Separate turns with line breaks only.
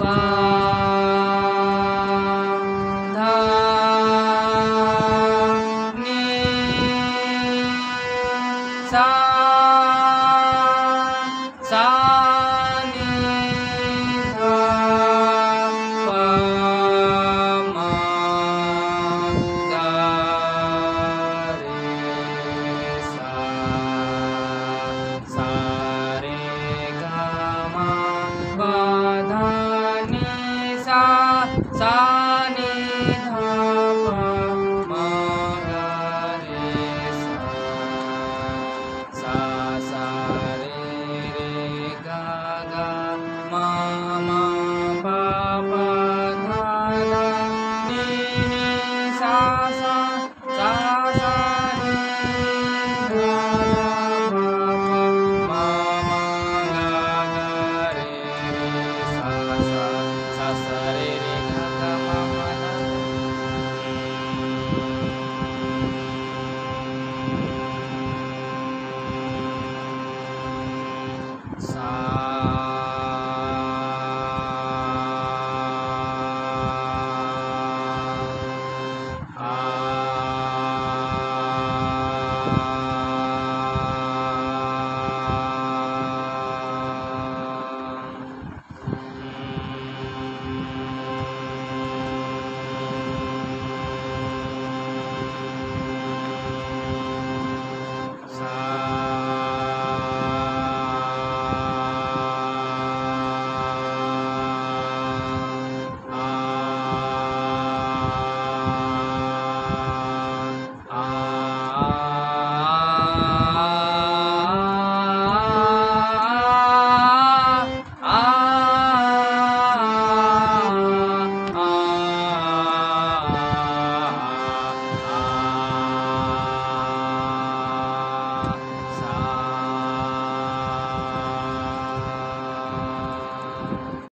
Sa. Uh -huh.